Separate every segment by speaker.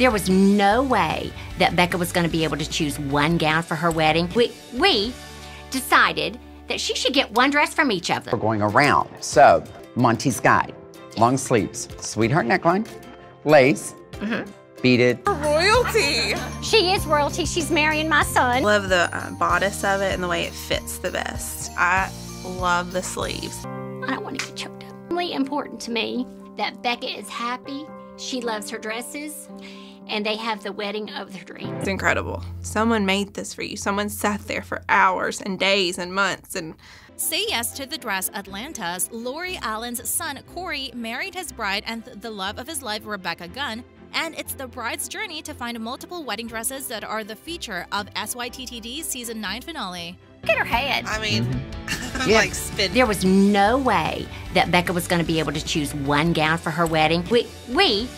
Speaker 1: There was no way that Becca was going to be able to choose one gown for her wedding. We, we decided that she should get one dress from each of
Speaker 2: We're going around. So, Monty's Guide, long sleeves, sweetheart neckline, lace, beaded.
Speaker 3: Royalty.
Speaker 1: She is royalty. She's marrying my son.
Speaker 3: Love the uh, bodice of it and the way it fits the best. I love the sleeves.
Speaker 1: I don't want to get choked up. Really important to me that Becca is happy. She loves her dresses, and they have the wedding of their dreams.
Speaker 3: It's incredible. Someone made this for you. Someone sat there for hours and days and months and
Speaker 4: Say Yes to the Dress Atlanta's Lori Allen's son Corey married his bride and the love of his life Rebecca Gunn, and it's the bride's journey to find multiple wedding dresses that are the feature of SYTTD's season 9 finale.
Speaker 1: Look at her head.
Speaker 3: I mean, I'm
Speaker 2: Yeah.
Speaker 3: like spinning.
Speaker 1: There was no way that Becca was going to be able to choose one gown for her wedding. We, we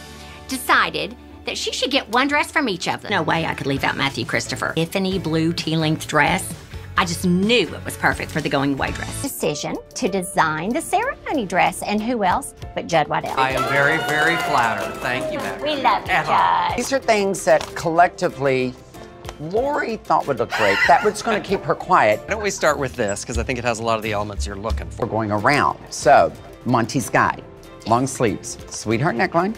Speaker 1: decided that she should get one dress from each of them. No way I could leave out Matthew Christopher. Tiffany blue tea length dress. I just knew it was perfect for the going away dress. Decision to design the ceremony dress, and who else but Judd Waddell?
Speaker 5: I am very, very flattered. Thank you, Becca.
Speaker 1: we love you,
Speaker 5: Emma.
Speaker 1: Judd.
Speaker 2: These are things that collectively Lori thought would look great. That was going to keep her quiet.
Speaker 5: Why don't we start with this, because I think it has a lot of the elements you're looking for.
Speaker 2: We're going around. So, Monty's Guide, long sleeves, sweetheart neckline,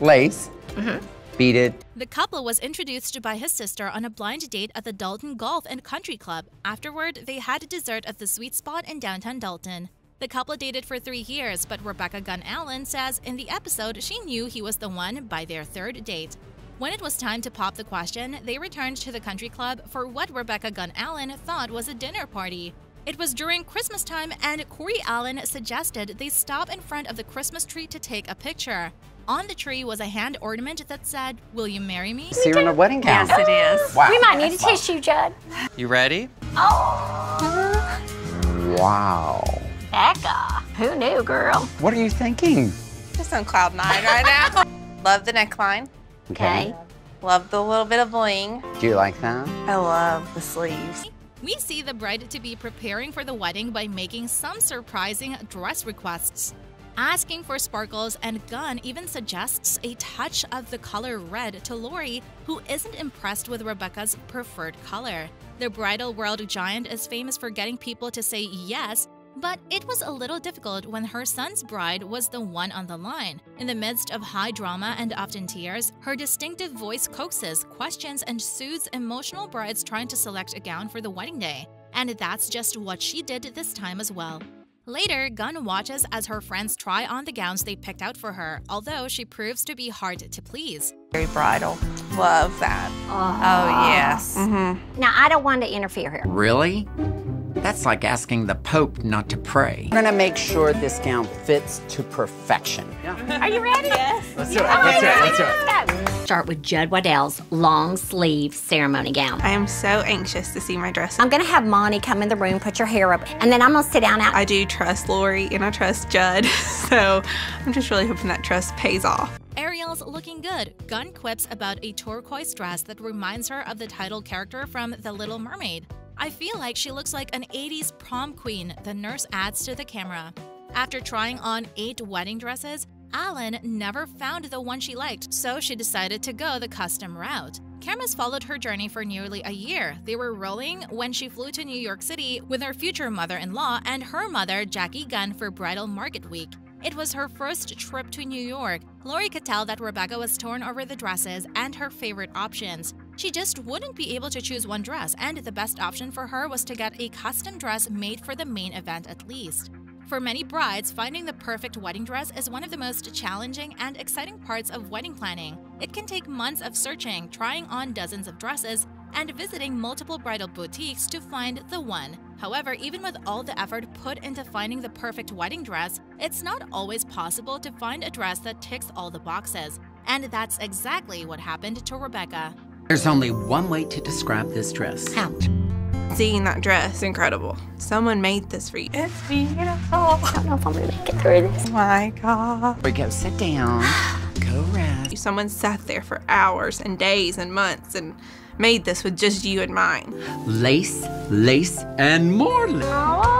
Speaker 2: lace, mm-hmm. Beaded.
Speaker 4: The couple was introduced by his sister on a blind date at the Dalton Golf and Country Club. Afterward, they had dessert at the Sweet Spot in downtown Dalton. The couple dated for three years, but Rebecca Gunn Allen says in the episode she knew he was the one by their third date. When it was time to pop the question, they returned to the country club for what Rebecca Gunn Allen thought was a dinner party. It was during Christmas time, and Corey Allen suggested they stop in front of the Christmas tree to take a picture. On the tree was a hand ornament that said, Will you marry me?
Speaker 2: See her in a wedding gown.
Speaker 3: Yes, it is.
Speaker 2: Wow.
Speaker 1: We might need a tissue, Judd.
Speaker 5: You ready? Oh.
Speaker 2: Wow.
Speaker 1: Becca. Who knew, girl?
Speaker 2: What are you thinking?
Speaker 3: Just on cloud nine right now. love the neckline.
Speaker 1: Okay.
Speaker 3: Love the little bit of bling.
Speaker 2: Do you like that?
Speaker 3: I love the sleeves.
Speaker 4: We see the bride to be preparing for the wedding by making some surprising dress requests. Asking for sparkles, and Gunn even suggests a touch of the color red to Lori, who isn't impressed with Rebecca's preferred color. The bridal world giant is famous for getting people to say yes, but it was a little difficult when her son's bride was the one on the line. In the midst of high drama and often tears, her distinctive voice coaxes, questions, and soothes emotional brides trying to select a gown for the wedding day. And that's just what she did this time as well. Later, Gunn watches as her friends try on the gowns they picked out for her, although she proves to be hard to please.
Speaker 3: Very bridal. Love that. Oh, yes. Mm-hmm.
Speaker 1: Now, I don't want to interfere here.
Speaker 6: Really? That's like asking the Pope not to pray.
Speaker 2: We're going to make sure this gown fits to perfection. Yeah.
Speaker 1: Are you ready? Yes.
Speaker 5: Let's do it. Let's do it. Let's do it.
Speaker 1: Let's go. Start with Judd Waddell's long sleeve ceremony gown.
Speaker 3: I am so anxious to see my dress.
Speaker 1: I'm gonna have Monty come in the room, put your hair up, and then I'm gonna sit down out.
Speaker 3: I do trust Lori and I trust Judd, so I'm just really hoping that trust pays off.
Speaker 4: Ariel's looking good. Gunn quips about a turquoise dress that reminds her of the title character from The Little Mermaid. I feel like she looks like an 80s prom queen, the nurse adds to the camera. After trying on eight wedding dresses, Allen never found the one she liked, so she decided to go the custom route. Cameras followed her journey for nearly a year. They were rolling when she flew to New York City with her future mother in law and her mother, Jackie Gunn, for Bridal Market Week. It was her first trip to New York. Lori could tell that Rebecca was torn over the dresses and her favorite options. She just wouldn't be able to choose one dress, and the best option for her was to get a custom dress made for the main event at least. For many brides, finding the perfect wedding dress is one of the most challenging and exciting parts of wedding planning. It can take months of searching, trying on dozens of dresses, and visiting multiple bridal boutiques to find the one. However, even with all the effort put into finding the perfect wedding dress, it's not always possible to find a dress that ticks all the boxes. And that's exactly what happened to Rebecca.
Speaker 6: There's only one way to describe this dress.
Speaker 1: Ouch.
Speaker 3: Seeing that dress, incredible. Someone made this for you. It's beautiful.
Speaker 1: I don't know if I'm gonna make it through this.
Speaker 3: Oh my God.
Speaker 2: We go sit down, go rest.
Speaker 3: Someone sat there for hours and days and months and made this with just you in mind.
Speaker 6: Lace, lace, and more lace.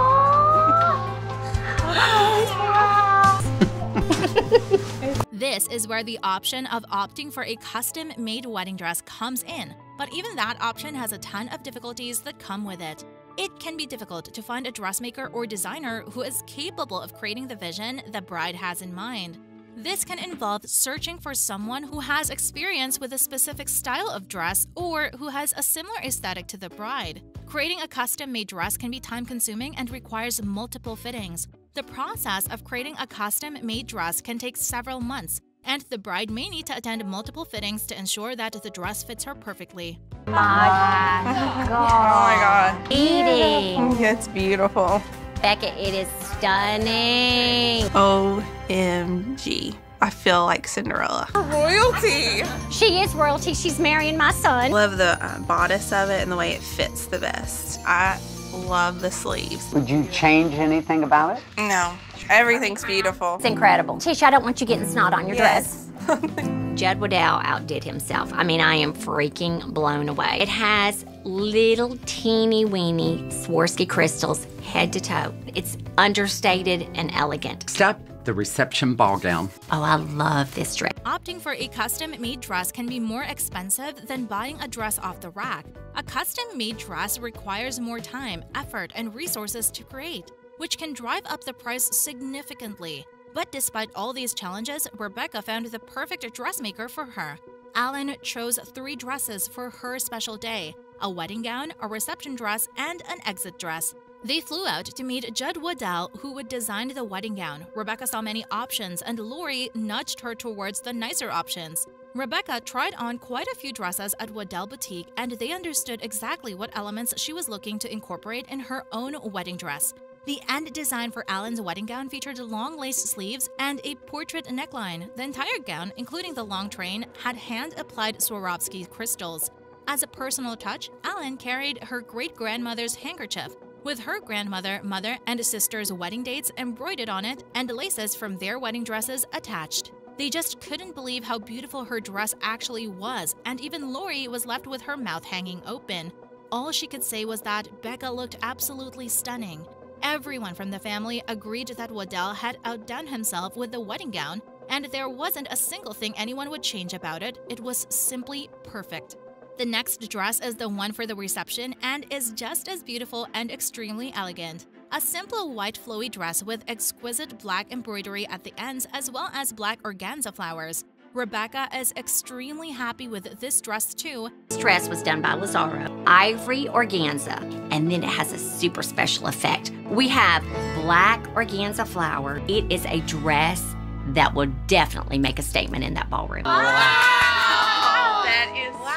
Speaker 4: This is where the option of opting for a custom made wedding dress comes in, but even that option has a ton of difficulties that come with it. It can be difficult to find a dressmaker or designer who is capable of creating the vision the bride has in mind. This can involve searching for someone who has experience with a specific style of dress or who has a similar aesthetic to the bride. Creating a custom made dress can be time consuming and requires multiple fittings. The process of creating a custom made dress can take several months, and the bride may need to attend multiple fittings to ensure that the dress fits her perfectly.
Speaker 1: My god.
Speaker 3: Oh my god.
Speaker 1: Eating.
Speaker 3: It's beautiful.
Speaker 1: Becca, it is stunning.
Speaker 3: OMG. I feel like Cinderella. Royalty.
Speaker 1: She is royalty. She's marrying my son.
Speaker 3: Love the uh, bodice of it and the way it fits the best. I love the sleeves.
Speaker 2: Would you change anything about it?
Speaker 3: No, everything's beautiful.
Speaker 1: It's incredible. Tish, I don't want you getting snot on your
Speaker 3: Yes.
Speaker 1: dress. Judd Waddell outdid himself. I mean, I am freaking blown away. It has little teeny weeny Swarovski crystals head to toe. It's understated and elegant.
Speaker 6: Next up, the reception ball gown.
Speaker 1: Oh, I love this dress.
Speaker 4: Opting for a custom made dress can be more expensive than buying a dress off the rack. A custom made dress requires more time, effort, and resources to create, which can drive up the price significantly. But despite all these challenges, Rebecca found the perfect dressmaker for her. Allen chose three dresses for her special day a wedding gown, a reception dress, and an exit dress. They flew out to meet Judd Waddell, who would design the wedding gown. Rebecca saw many options, and Lori nudged her towards the nicer options. Rebecca tried on quite a few dresses at Waddell Boutique, and they understood exactly what elements she was looking to incorporate in her own wedding dress. The end design for Allen's wedding gown featured long lace sleeves and a portrait neckline. The entire gown, including the long train, had hand applied Swarovski crystals. As a personal touch, Alan carried her great grandmother's handkerchief, with her grandmother, mother, and sister's wedding dates embroidered on it and laces from their wedding dresses attached. They just couldn't believe how beautiful her dress actually was, and even Lori was left with her mouth hanging open. All she could say was that Becca looked absolutely stunning. Everyone from the family agreed that Waddell had outdone himself with the wedding gown, and there wasn't a single thing anyone would change about it. It was simply perfect. The next dress is the one for the reception and is just as beautiful and extremely elegant. A simple white flowy dress with exquisite black embroidery at the ends as well as black organza flowers. Rebecca is extremely happy with this dress too.
Speaker 1: This dress was done by Lazaro. Ivory organza, and then it has a super special effect. We have black organza flower. It is a dress that will definitely make a statement in that ballroom. Wow!
Speaker 3: That is so sweet.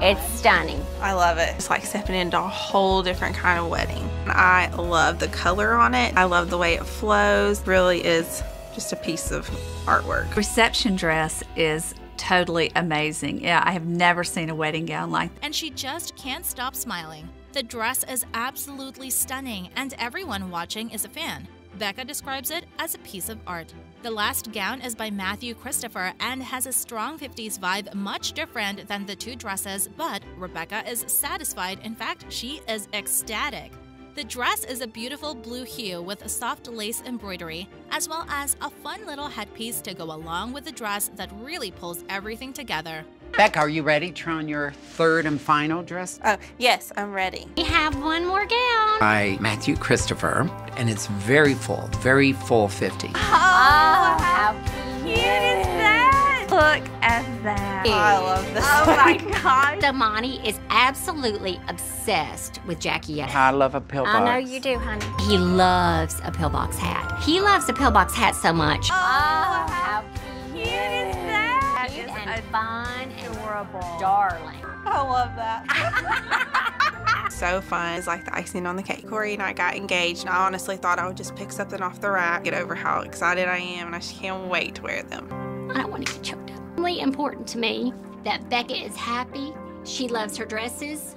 Speaker 1: It's stunning.
Speaker 3: I love it. It's like stepping into a whole different kind of wedding. I love the color on it. I love the way it flows. Really is just a piece of artwork.
Speaker 7: Reception dress is totally amazing. Yeah, I have never seen a wedding gown like
Speaker 4: and she just can't stop smiling. The dress is absolutely stunning, and everyone watching is a fan. Becca describes it as a piece of art. The last gown is by Matthew Christopher and has a strong 50s vibe, much different than the two dresses, but Rebecca is satisfied. In fact, she is ecstatic. The dress is a beautiful blue hue with a soft lace embroidery, as well as a fun little headpiece to go along with the dress that really pulls everything together.
Speaker 6: Becca, are you ready to try on your third and final dress?
Speaker 3: Oh, yes, I'm ready.
Speaker 1: We have one more gown.
Speaker 6: By Matthew Christopher, and it's very full, very full 50.
Speaker 1: Oh, oh how cute
Speaker 7: is that? Look at that.
Speaker 3: Oh, I love this.
Speaker 7: Oh my gosh.
Speaker 1: Damani is absolutely obsessed with Jackie
Speaker 2: I love a pillbox.
Speaker 1: I know you do, honey. He loves a pillbox hat. He loves a pillbox hat so much. Oh, how cute is that? Cute and fun and adorable. Darling.
Speaker 3: I love that. so fun. It's like the icing on the cake. Corey and I got engaged, and I honestly thought I would just pick something off the rack, get over how excited I am, and I just can't wait to wear them.
Speaker 1: I don't want to get choked up. Really important to me that Becca is happy. She loves her dresses,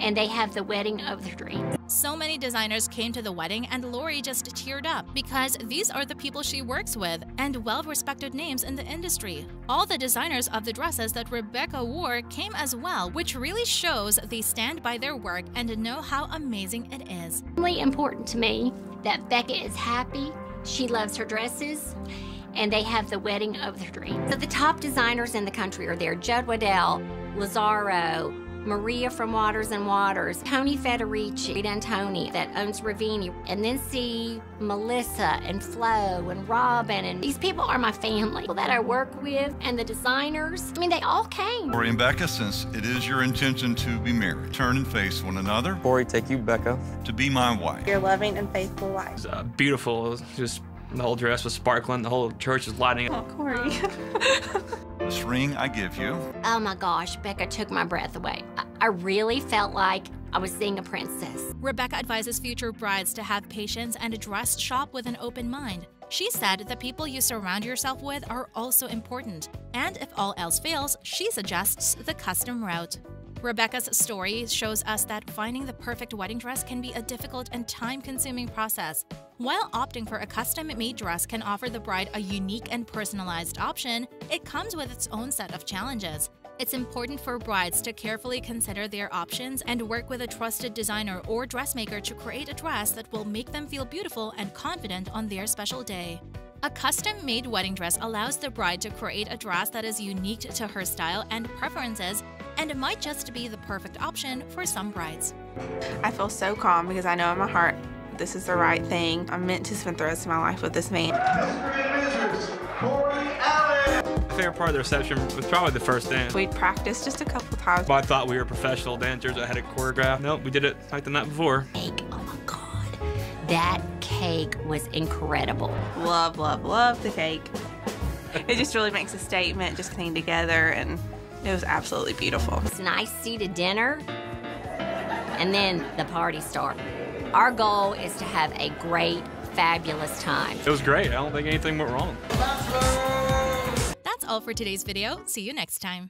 Speaker 1: and they have the wedding of their dreams.
Speaker 4: So many designers came to the wedding, and Lori just teared up because these are the people she works with and well respected names in the industry. All the designers of the dresses that Rebecca wore came as well, which really shows they stand by their work and know how amazing it is.
Speaker 1: Really important to me that Becca is happy. She loves her dresses, and they have the wedding of their dreams. So the top designers in the country are there Judd Waddell, Lazaro, Maria from Watters and Watters, Tony Federici, Rita Antoni that owns Rivini, and then see Melissa and Flo and Robin. And these people are my family people that I work with and the designers. I mean, they all came.
Speaker 8: Corey and Becca, since it is your intention to be married, turn and face one another
Speaker 5: Corey, take you, Becca.
Speaker 8: to be my wife.
Speaker 3: Your loving and faithful wife.
Speaker 9: was uh, beautiful. It just the whole dress was sparkling. The whole church was lighting up.
Speaker 3: Oh, Corey.
Speaker 8: This ring I give you
Speaker 1: Oh my gosh, Becca took my breath away. I, I really felt like I was seeing a princess.
Speaker 4: Rebecca advises future brides to have patience and dress shop with an open mind. She said the people you surround yourself with are also important, and if all else fails, she suggests the custom route. Rebecca's story shows us that finding the perfect wedding dress can be a difficult and time consuming process. While opting for a custom made dress can offer the bride a unique and personalized option, it comes with its own set of challenges. It's important for brides to carefully consider their options and work with a trusted designer or dressmaker to create a dress that will make them feel beautiful and confident on their special day. A custom made wedding dress allows the bride to create a dress that is unique to her style and preferences and might just be the perfect option for some brides.
Speaker 3: I feel so calm because I know in my heart this is the right thing. I'm meant to spend the rest of my life with this man.
Speaker 9: My favorite part of the reception was probably the first dance.
Speaker 3: We'd practiced just a couple times.
Speaker 9: I thought we were professional dancers I had a choreograph. Nope, we did it like the night before.
Speaker 1: Cake, oh my God. That cake was incredible.
Speaker 3: Love, love, love the cake. It just really makes a statement, just came together, and it was absolutely beautiful.
Speaker 1: It's a nice seated dinner, and then the party started. Our goal is to have a great, fabulous time.
Speaker 9: It was great. I don't think anything went wrong.
Speaker 4: That's all for today's video. See you next time.